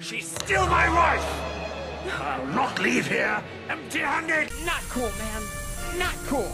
She's still my wife! I'll not leave here empty-handed! Not cool, man. Not cool.